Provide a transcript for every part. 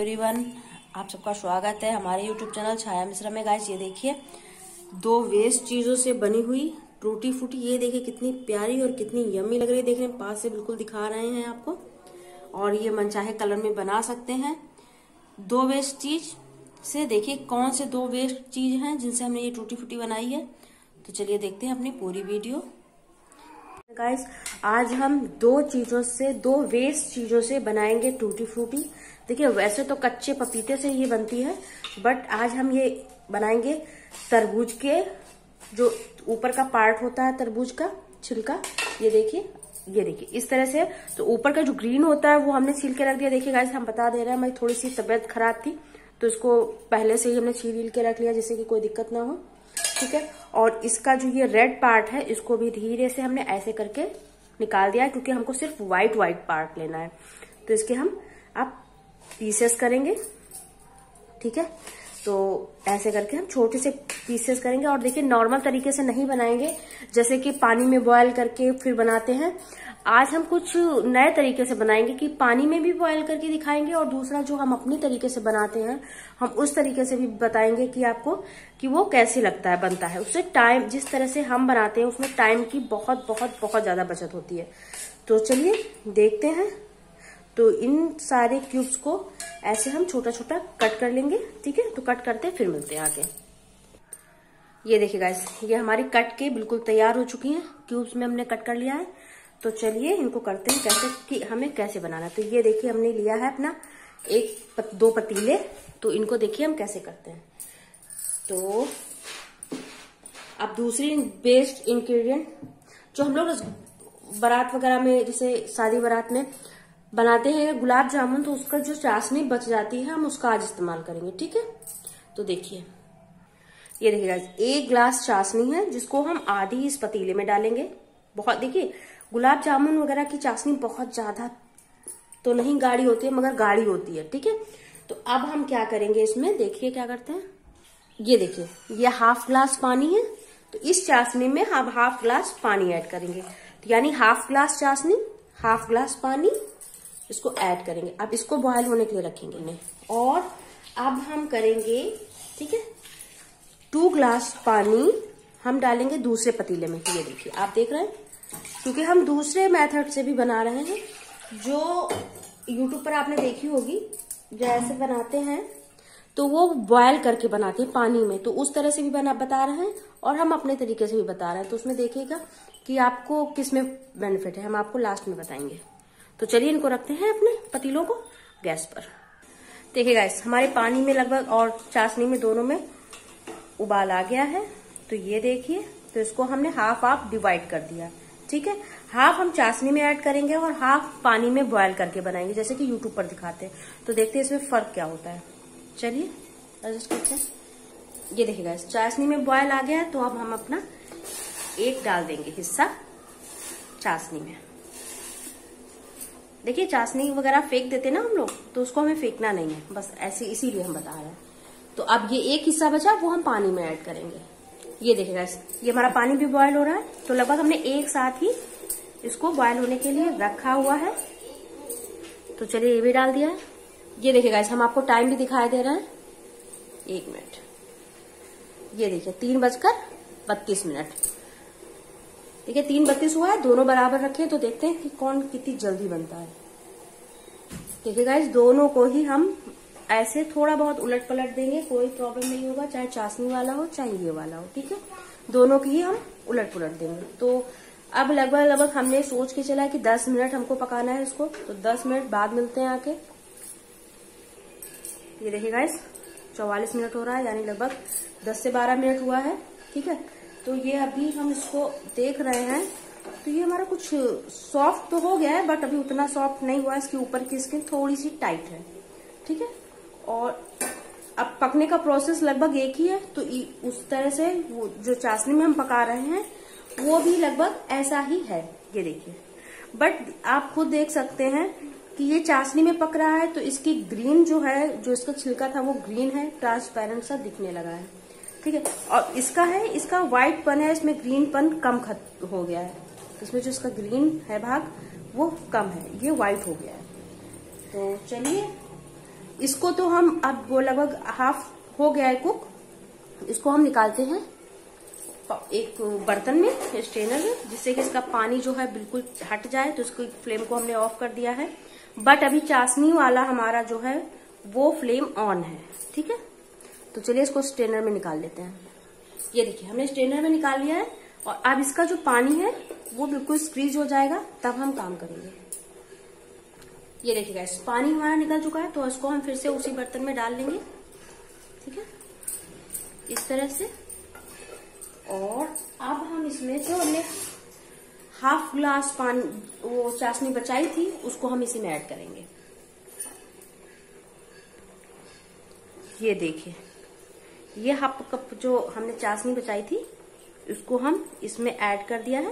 Everyone आप सबका स्वागत है हमारे यूट्यूब चैनल छाया मिश्रा में। गाइस ये देखिए, दो वेस्ट चीज़ों से बनी हुई टूटी फूटी, ये देखिए कितनी प्यारी और कितनी यम्मी लग रही है। देखने पास से बिल्कुल दिखा रहे हैं आपको। और ये मनचाहे कलर में बना सकते हैं। दो वेस्ट चीज़ से देखिए कौन से दो वेस्ट चीज़ हैं जिनसे हमने ये टूटी फूटी बनाई है। तो चलिए देखते हैं अपनी पूरी वीडियो गाइस आज हम दो चीज़ों से, दो वेस्ट चीज़ों से बनाएँगे टूटी फ्रूटी देखिए, वैसे तो कच्चे पपीते से ये बनती है बट आज हम ये बनाएँगे तरबूज के, जो ऊपर का पार्ट होता है तरबूज का छिलका ये देखिए ये देखिए, इस तरह से। तो ऊपर का जो ग्रीन होता है, वो हमने छील के रख दिया। देखिए गाइस हम बता दे रहे हैं मेरी थोड़ी सी तबियत खराब थी तो इसको पहले से ही हमने छील के रख लिया, जिससे कि कोई दिक्कत ना हो। ठीक है? और इसका जो ये रेड पार्ट है, इसको भी धीरे से हमने ऐसे करके निकाल दिया है, क्योंकि हमको सिर्फ़ व्हाइट व्हाइट पार्ट लेना है। तो इसके हम, आप पीसेस करेंगे। ठीक है? तो ऐसे करके हम छोटे से पीसेस करेंगे और देखिए नॉर्मल तरीके से नहीं बनाएँगे। जैसे कि पानी में बॉयल करके फिर बनाते हैं। आज हम कुछ नए तरीके से बनाएँगे कि पानी में भी बॉयल करके दिखाएँगे और दूसरा जो हम अपनी तरीके से बनाते हैं, हम उस तरीके से भी बताएँगे कि आपको कि वो कैसे लगता है, बनता है। उससे टाइम जिस तरह से हम बनाते हैं, उसमें टाइम की बहुत बहुत बहुत ज़्यादा बचत होती है। तो चलिए देखते हैं। तो इन सारे क्यूब्स को ऐसे हम छोटा छोटा कट कर लेंगे ठीक है? तो कट करते फिर मिलते हैं आगे। ये देखिए गाइस ये हमारी कट के बिल्कुल तैयार हो चुकी हैं। क्यूब्स में हमने कट कर लिया है। तो चलिए इनको करते हैं कैसे कि हमें कैसे बनाना है। तो ये देखिए हमने लिया है अपना एक पत, दो पतीले। तो इनको देखिए हम कैसे करते हैं। तो अब दूसरी बेस्ट इंग्रेडिएंट जो हम लोग बारात वगैरह में जैसे शादी बारात में बनाते हैं। गुलाब जामुन तो उसका जो चाशनी बच जाती है, हम उसका आज इस्तेमाल करेंगे, ठीक है? तो देखिए। ये देखिए एक ग्लास चाशनी है, जिसको हम आधी इस पतीले में डालेंगे। बहुत, देखिए, गुलाब जामुन वगैरह की चाशनी बहुत ज़्यादा तो नहीं गाढ़ी होती है, मगर गाढ़ी होती है, ठीक है? तो अब हम क्या करेंगे इसमें? देखिए क्या करते हैं। ये देखिए, ये हाफ़ ग्लास पानी है तो इस चाशनी में हम हाफ़ ग्लास पानी ऐड करेंगे। तो यानी हाफ़ ग्लास चाशनी हाफ़ ग्लास पानी इसको ऐड करेंगे। अब इसको बॉयल होने के लिए रखेंगे। इन्हें और अब हम करेंगे, ठीक है? टू ग्लास पानी हम डालेंगे दूसरे पतीले में। ये देखिए, आप देख रहे हैं? क्योंकि हम दूसरे मेथड से भी बना रहे हैं, जो यूट्यूब पर आपने देखी होगी जो ऐसे बनाते हैं तो वो बॉयल करके बनाते हैं पानी में। तो उस तरह से भी बना, बता रहे हैं और हम अपने तरीके से भी बता रहे हैं। तो उसमें देखिएगा कि आपको किसमें बेनिफिट है, हम आपको लास्ट में बताएँगे। तो चलिए इनको रखते हैं अपने पतीलों को गैस पर। देखिए गैस हमारे पानी में लगभग और चाशनी में दोनों में उबाल आ गया है। तो ये देखिए तो इसको हमने हाफ़ हाफ़ डिवाइड कर दिया। ठीक है? हाफ़ हम चाशनी में ऐड करेंगे और हाफ़ पानी में बॉयल करके बनाएँगे, जैसे कि यूट्यूब पर दिखाते हैं। तो देखते हैं इसमें फ़र्क क्या होता है। चलिए एडजस्ट करते हैं। ये देखिएगा चाशनी में बॉयल आ गया तो अब हम अपना एक डाल देंगे हिस्सा चाशनी में। देखिए, चाशनी वगैरह फेंक देते ना हम लोग तो उसको हमें फेंकना नहीं है। बस ऐसे, इसीलिए हम बता रहे हैं। तो अब ये एक हिस्सा बचा, वो हम पानी में ऐड करेंगे। ये देखिएगा ये हमारा पानी भी बॉयल हो रहा है। तो लगभग हमने एक साथ ही इसको बॉयल होने के लिए रखा हुआ है। तो चलिए, ये भी डाल दिया ये देखिएगा हम आपको टाइम भी दिखाई दे रहे हैं। एक मिनट ये देखिए, तीन बजकर बत्तीस मिनट। देखिए, तीन बत्तीस हुआ है, दोनों बराबर रखे तो देखते हैं कि कौन कितनी जल्दी बनता है। देखिए गाइस दोनों को ही हम ऐसे थोड़ा बहुत उलट पलट देंगे, कोई प्रॉब्लम नहीं होगा, चाहे चाशनी वाला हो, चाहे ये वाला हो, ठीक है? दोनों की ही हम उलट पुलट देंगे। तो अब लगभग लगभग हमने सोच के चला है कि 10 मिनट हमको पकाना है इसको तो 10 मिनट बाद मिलते हैं आके। ये देखिए गाइस चौवालीस मिनट हो रहा है, यानी लगभग 10 से 12 मिनट हुआ है, ठीक है? तो ये अभी हम इसको देख रहे हैं। तो ये हमारा कुछ सॉफ्ट तो हो गया है बट अभी उतना सॉफ्ट नहीं हुआ इसके ऊपर की स्किन थोड़ी सी टाइट है। ठीक है? और अब पकने का प्रोसेस लगभग एक ही है। तो उस तरह से वो जो चाशनी में हम पका रहे हैं, वो भी लगभग ऐसा ही है। ये देखिए। बट आप खुद देख सकते हैं कि ये चाशनी में पक रहा है तो इसकी ग्रीन जो है, जो इसका छिलका था, वो ग्रीन है। ट्रांसपेरेंट सा दिखने लगा है। ठीक है? और इसका है, इसका व्हाइट पन है, इसमें ग्रीन पन कम खत, हो गया है। इसमें जो इसका ग्रीन है भाग, वो कम है, ये व्हाइट हो गया है। तो चलिए, इसको तो हम अब वो लगभग हाफ़ हो गया है कुक इसको हम निकालते हैं, एक बर्तन में स्ट्रेनर में, जिससे कि इसका पानी जो है बिल्कुल हट जाए तो इसको फ्लेम को हमने ऑफ़ कर दिया है। बट अभी चाशनी वाला हमारा जो है, वो फ्लेम ऑन है, ठीक है? तो चलिए इसको स्ट्रेनर में निकाल लेते हैं। ये देखिए, हमने स्ट्रेनर में निकाल लिया है और अब इसका जो पानी है, वो बिल्कुल स्क्रीज हो जाएगा, तब हम काम करेंगे। ये देखिएगा इस पानी हमारा निकल चुका है तो इसको हम फिर से उसी बर्तन में डाल लेंगे ठीक है? इस तरह से। और अब हम इसमें जो हमने हाफ़ ग्लास पानी, वो चाशनी बचाई थी, उसको हम इसी में ऐड करेंगे। ये देखिए। ये हाफ़ कप जो हमने चाशनी बचाई थी उसको हम इसमें ऐड कर दिया है।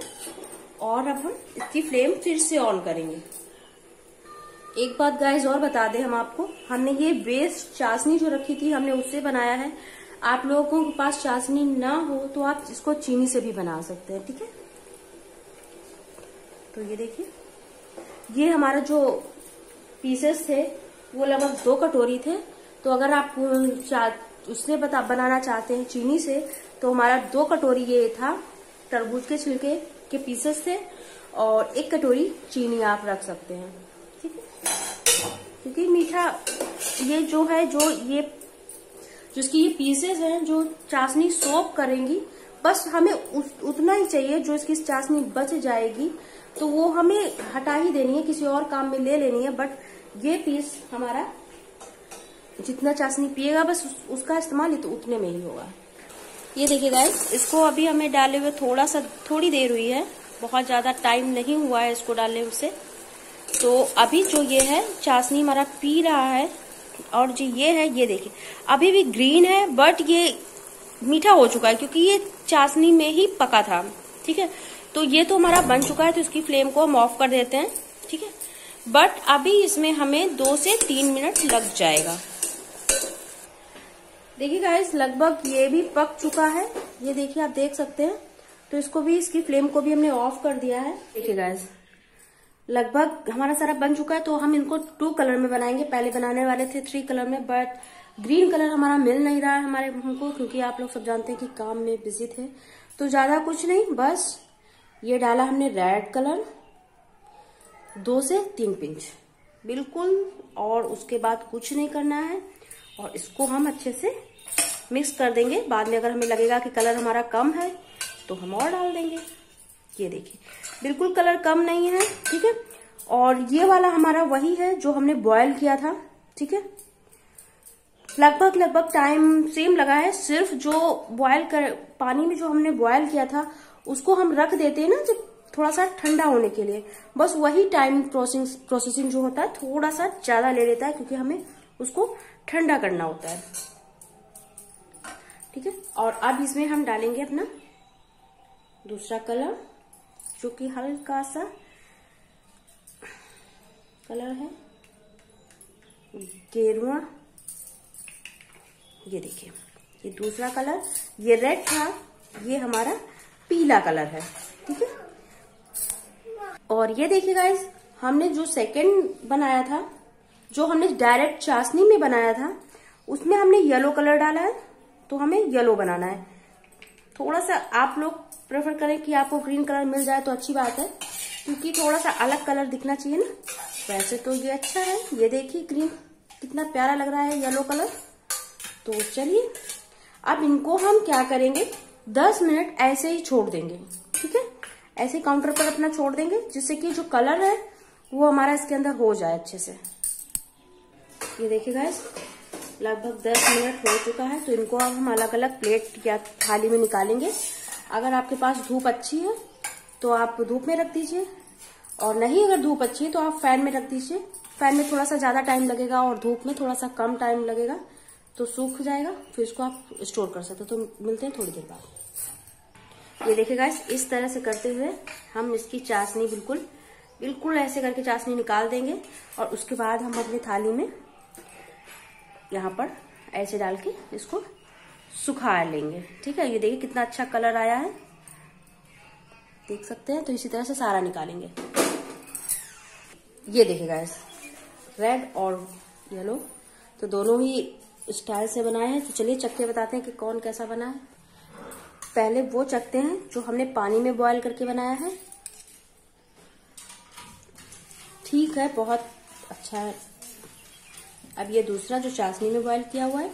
और अब हम इसकी फ्लेम फिर से ऑन करेंगे। एक बात गाइस और बता दें हम आपको, हमने ये बेस्ट चाशनी जो रखी थी, हमने उससे बनाया है। आप लोगों के पास चाशनी ना हो तो आप इसको चीनी से भी बना सकते हैं, ठीक है? तो ये देखिए, ये हमारा जो पीसेस थे, वो लगभग दो कटोरी थे। तो अगर आप उससे बता, बनाना चाहते हैं चीनी से तो हमारा दो कटोरी ये था, तरबूज के छिलके के पीसेस थे, और एक कटोरी चीनी आप रख सकते हैं। ठीक है? क्योंकि मीठा ये जो है, जो ये, जिसकी ये पीसेस हैं, जो चाशनी सोप करेंगी, बस हमें उतना ही चाहिए, जो इसकी चाशनी बच जाएगी तो वो हमें हटा ही देनी है, किसी और काम में ले लेनी है बट ये पीस हमारा जितना चाशनी पिएगा बस उस, उसका इस्तेमाल तो उतने में ही होगा। ये देखिए गाइस इसको अभी हमें डाले हुए थोड़ा सा थोड़ी देर हुई है। बहुत ज़्यादा टाइम नहीं हुआ है इसको डालने से। तो अभी जो ये है चाशनी हमारा पी रहा है। और जो ये है ये देखिए। अभी भी ग्रीन है बट ये मीठा हो चुका है क्योंकि ये चाशनी में ही पका था। ठीक है? तो ये तो हमारा बन चुका है तो इसकी फ्लेम को हम ऑफ़ कर देते हैं। ठीक है? बट अभी इसमें हमें दो से तीन मिनट लग जाएगा। देखिए गाइस लगभग ये भी पक चुका है। ये देखिए आप देख सकते हैं। तो इसको भी, इसकी फ्लेम को भी हमने ऑफ़ कर दिया है। देखिए गाइस लगभग हमारा सारा बन चुका है तो हम इनको टू कलर में बनाएँगे। पहले बनाने वाले थे थ्री कलर में बट ग्रीन कलर हमारा मिल नहीं रहा है हमारे हमको, क्योंकि आप लोग सब जानते हैं कि काम में बिज़ी थे। तो ज़्यादा कुछ नहीं, बस ये डाला हमने रेड कलर दो से तीन पिंच बिल्कुल, और उसके बाद कुछ नहीं करना है, और इसको हम अच्छे से मिक्स कर देंगे। बाद में अगर हमें लगेगा कि कलर हमारा कम है तो हम और डाल देंगे। ये देखिए, बिल्कुल कलर कम नहीं है, ठीक है? और ये वाला हमारा वही है जो हमने बॉयल किया था, ठीक है? लगभग लगभग टाइम सेम लगा है। सिर्फ़ जो बॉयल कर, पानी में जो हमने बॉयल किया था, उसको हम रख देते हैं ना, जब थोड़ा सा ठंडा होने के लिए। बस वही टाइम प्रोसेसिंग जो होता है, थोड़ा सा ज़्यादा ले लेता है, क्योंकि हमें उसको ठंडा करना होता है। और अब इसमें हम डालेंगे अपना दूसरा कलर, जो कि हल्का सा कलर है। गेरुआ। ये देखिए, ये दूसरा कलर, ये रेड था, ये हमारा पीला कलर है, ठीक है? और ये देखिए गाइज़ हमने जो सेकंड बनाया था, जो हमने डायरेक्ट चाशनी में बनाया था, उसमें हमने येलो कलर डाला है। तो हमें येलो बनाना है। थोड़ा सा आप लोग प्रेफर करें कि आपको ग्रीन कलर मिल जाए तो अच्छी बात है, क्योंकि थोड़ा सा अलग कलर दिखना चाहिए ना। वैसे तो ये अच्छा है। ये देखिए ग्रीन कितना प्यारा लग रहा है येलो कलर तो चलिए, अब इनको हम क्या करेंगे? दस मिनट ऐसे ही छोड़ देंगे, ठीक है? ऐसे काउंटर पर अपना छोड़ देंगे, जिससे कि जो कलर है, वो हमारा इसके अंदर हो जाए अच्छे से। ये देखिए गाइस लगभग दस मिनट हो चुका है तो इनको अब हम अलग अलग प्लेट या थाली में निकालेंगे। अगर आपके पास धूप अच्छी है तो आप धूप में रख दीजिए। और नहीं, अगर धूप अच्छी है तो आप फ़ैन में रख दीजिए। फ़ैन में थोड़ा सा ज़्यादा टाइम लगेगा और धूप में थोड़ा सा कम टाइम लगेगा तो सूख जाएगा, फिर इसको आप स्टोर कर सकते हो। तो मिलते हैं थोड़ी देर बाद। ये देखिएगा इस तरह से करते हुए हम इसकी चाशनी बिल्कुल बिल्कुल ऐसे करके चाशनी निकाल देंगे और उसके बाद हम अपनी थाली में यहाँ पर ऐसे डाल के इसको सुखा लेंगे। ठीक है, ये देखिए कितना अच्छा कलर आया है। देख सकते हैं तो इसी तरह से सारा निकालेंगे। ये देखिएगा रेड और येलो तो दोनों ही स्टाइल से बनाए हैं। तो चलिए चक्के बताते हैं कि कौन कैसा बना है। पहले वो चखते हैं जो हमने पानी में बॉयल करके बनाया है। ठीक है, बहुत अच्छा है। अब ये दूसरा जो चाशनी में बॉईल किया हुआ है।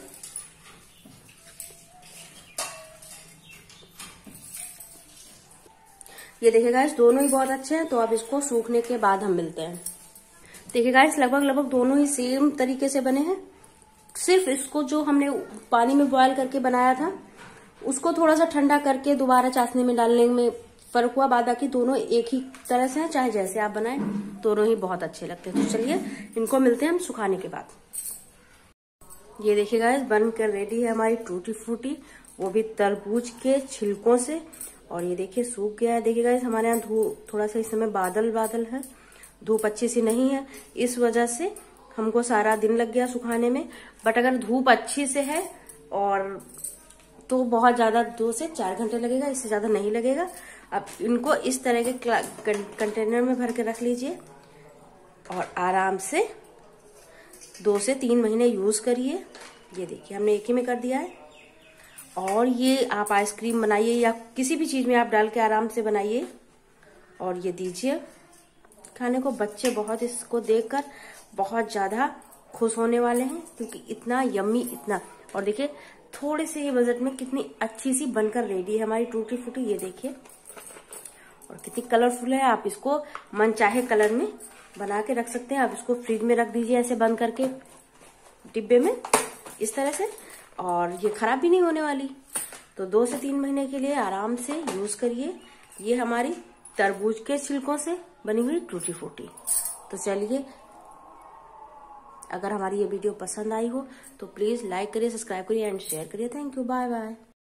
ये देखिए गाइस दोनों ही बहुत अच्छे हैं तो अब इसको सूखने के बाद हम मिलते हैं। देखिए गाइस लगभग लगभग दोनों ही सेम तरीके से बने हैं। सिर्फ़ इसको जो हमने पानी में बॉयल करके बनाया था, उसको थोड़ा सा ठंडा करके दोबारा चाशनी में डालने में फ़र्क हुआ बाद बाकी दोनों एक ही तरह से हैं, चाहे जैसे आप बनाएँ, दोनों ही बहुत अच्छे लगते हैं। तो चलिए, इनको मिलते हैं हम सुखाने के बाद। ये देखिए गाइस बन कर रेडी है हमारी टूटी फ्रूटी वो भी तरबूज के छिलकों से। और ये देखिए, सूख गया है। देखिए गाइस हमारे यहाँ धूप थोड़ा सा इस समय बादल बादल है। धूप अच्छी सी नहीं है। इस वजह से हमको सारा दिन लग गया सुखाने में। बट अगर धूप अच्छी से है और तो बहुत ज़्यादा दो से चार घंटे लगेगा, इससे ज़्यादा नहीं लगेगा। अब इनको इस तरह के कंटेनर में भर के रख लीजिए। और आराम से दो से तीन महीने यूज़ करिए। ये देखिए, हमने एक ही में कर दिया है। और ये आप आइसक्रीम बनाइए या किसी भी चीज़ में आप डाल के आराम से बनाइए। और ये दीजिए। खाने को बच्चे बहुत इसको देखकर बहुत ज़्यादा खुश होने वाले हैं, क्योंकि इतना यम्मी, इतना। और देखिए, थोड़े से ये बजट में कितनी अच्छी सी बनकर रेडी है हमारी टूटी फूटी, ये देखिए। और कितनी कलरफुल है, आप इसको मन चाहे कलर में बना के रख सकते हैं। आप इसको फ्रिज में रख दीजिए ऐसे बंद करके, डिब्बे में, इस तरह से। और ये खराब भी नहीं होने वाली। तो दो से तीन महीने के लिए आराम से यूज़ करिए। ये हमारी तरबूज के छिलकों से बनी हुई टूटी फूटी। तो चलिए, अगर हमारी ये वीडियो पसंद आई हो तो प्लीज़ लाइक करिए, सब्सक्राइब करिए, एंड शेयर करिए। Thank you, bye bye.